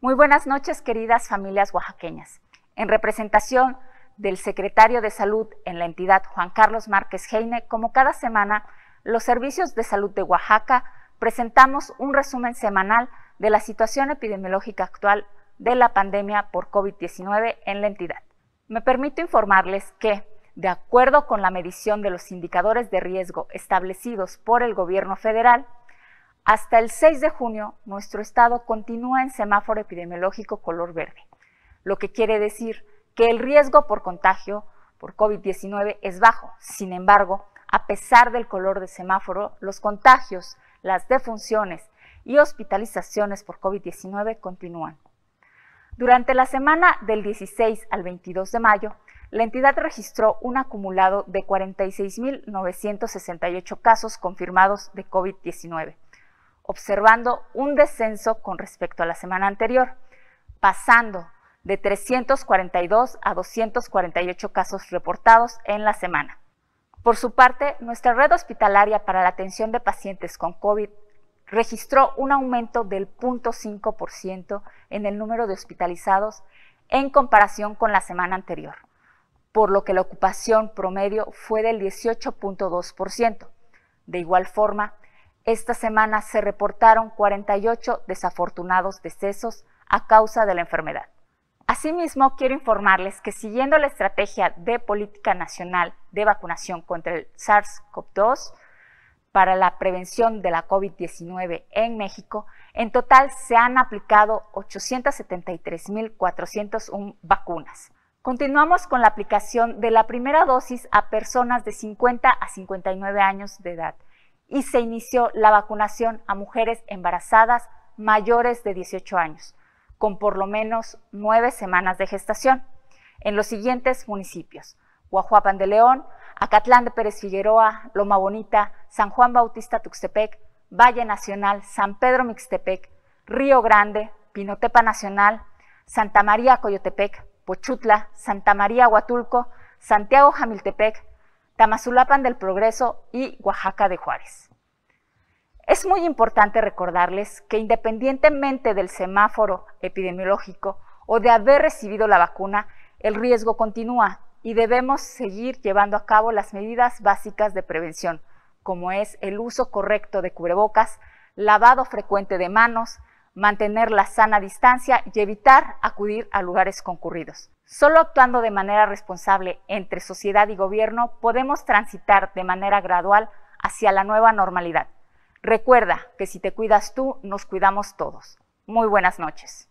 Muy buenas noches, queridas familias oaxaqueñas. En representación del secretario de Salud en la entidad, Juan Carlos Márquez Heine, como cada semana, los servicios de salud de Oaxaca presentamos un resumen semanal de la situación epidemiológica actual de la pandemia por COVID-19 en la entidad. Me permito informarles que, de acuerdo con la medición de los indicadores de riesgo establecidos por el gobierno federal, hasta el 6 de junio, nuestro estado continúa en semáforo epidemiológico color verde, lo que quiere decir que el riesgo por contagio por COVID-19 es bajo. Sin embargo, a pesar del color de semáforo, los contagios, las defunciones y hospitalizaciones por COVID-19 continúan. Durante la semana del 16 al 22 de mayo, la entidad registró un acumulado de 46.968 casos confirmados de COVID-19 observando un descenso con respecto a la semana anterior, pasando de 342 a 248 casos reportados en la semana. Por su parte, nuestra red hospitalaria para la atención de pacientes con COVID registró un aumento del 0.5% en el número de hospitalizados en comparación con la semana anterior, por lo que la ocupación promedio fue del 18.2%. De igual forma, esta semana se reportaron 48 desafortunados decesos a causa de la enfermedad. Asimismo, quiero informarles que siguiendo la estrategia de política nacional de vacunación contra el SARS-CoV-2 para la prevención de la COVID-19 en México, en total se han aplicado 873.401 vacunas. Continuamos con la aplicación de la primera dosis a personas de 50 a 59 años de edad y se inició la vacunación a mujeres embarazadas mayores de 18 años, con por lo menos nueve semanas de gestación, en los siguientes municipios: Guajuapan de León, Acatlán de Pérez Figueroa, Loma Bonita, San Juan Bautista Tuxtepec, Valle Nacional, San Pedro Mixtepec, Río Grande, Pinotepa Nacional, Santa María Coyotepec, Pochutla, Santa María Huatulco, Santiago Jamiltepec, Tamazulapan del Progreso y Oaxaca de Juárez. Es muy importante recordarles que independientemente del semáforo epidemiológico o de haber recibido la vacuna, el riesgo continúa y debemos seguir llevando a cabo las medidas básicas de prevención, como es el uso correcto de cubrebocas, lavado frecuente de manos, mantener la sana distancia y evitar acudir a lugares concurridos. Solo actuando de manera responsable entre sociedad y gobierno podemos transitar de manera gradual hacia la nueva normalidad. Recuerda que si te cuidas tú, nos cuidamos todos. Muy buenas noches.